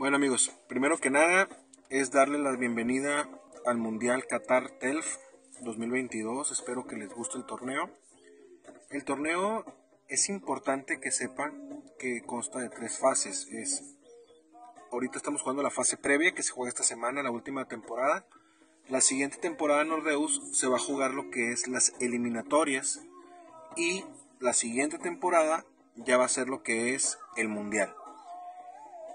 Bueno amigos, primero que nada es darle la bienvenida al Mundial Qatar TELF 2022. Espero que les guste el torneo. El torneo es importante que sepan que consta de tres fases. Es ahorita estamos jugando la fase previa que se juega esta semana, la última temporada. La siguiente temporada Nordeus se va a jugar lo que es las eliminatorias y la siguiente temporada ya va a ser lo que es el mundial.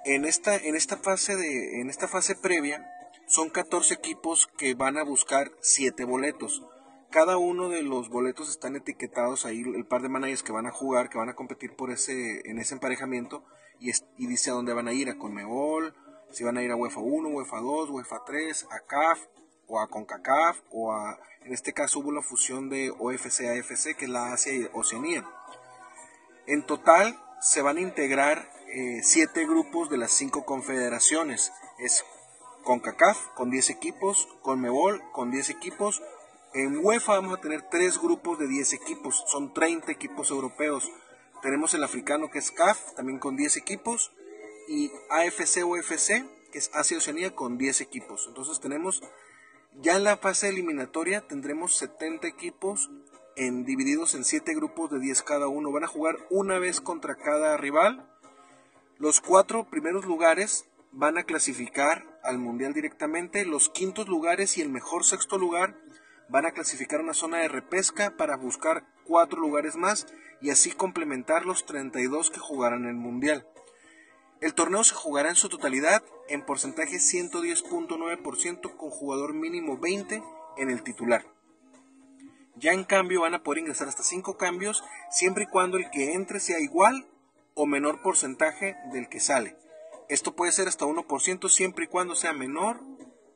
En esta, en esta, fase, de, en esta fase previa son 14 equipos que van a buscar 7 boletos. Cada uno de los boletos están etiquetados ahí, el par de managers que van a jugar, que van a competir por ese, en ese emparejamiento y, y dice a dónde van a ir, a Conmebol, si van a ir a UEFA 1, UEFA 2, UEFA 3, a CAF o a CONCACAF o a, en este caso hubo la fusión de OFC AFC que es la Asia y Oceanía. En total se van a integrar eh, siete grupos de las cinco confederaciones. Es CONCACAF con 10 equipos, CONMEBOL con 10 equipos. En UEFA vamos a tener tres grupos de 10 equipos, son 30 equipos europeos. Tenemos el africano que es CAF, también con 10 equipos. Y AFC UFC, que es Asia Oceanía, con 10 equipos. Entonces tenemos, ya en la fase eliminatoria tendremos 70 equipos en, divididos en 7 grupos de 10 cada uno. Van a jugar una vez contra cada rival los cuatro primeros lugares van a clasificar al Mundial directamente, los quintos lugares y el mejor sexto lugar van a clasificar una zona de repesca para buscar cuatro lugares más y así complementar los 32 que jugarán el Mundial. El torneo se jugará en su totalidad en porcentaje 110.9% con jugador mínimo 20 en el titular. Ya en cambio van a poder ingresar hasta 5 cambios siempre y cuando el que entre sea igual o menor porcentaje del que sale. Esto puede ser hasta 1% siempre y cuando sea menor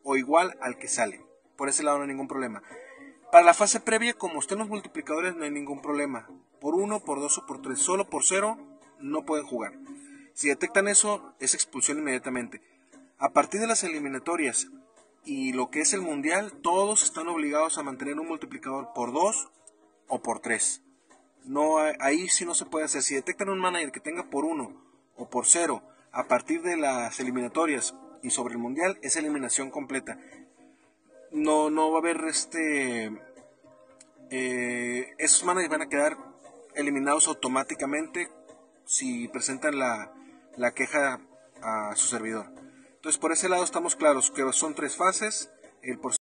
o igual al que sale. Por ese lado no hay ningún problema. Para la fase previa, como estén los multiplicadores, no hay ningún problema. Por 1, por 2 o por 3. Solo por 0 no pueden jugar. Si detectan eso, es expulsión inmediatamente. A partir de las eliminatorias y lo que es el mundial, todos están obligados a mantener un multiplicador por 2 o por 3. No, ahí sí no se puede hacer. Si detectan un manager que tenga por uno o por cero a partir de las eliminatorias y sobre el mundial, es eliminación completa. No, no va a haber este. Eh, esos managers van a quedar eliminados automáticamente si presentan la, la queja a su servidor. Entonces, por ese lado estamos claros que son tres fases. El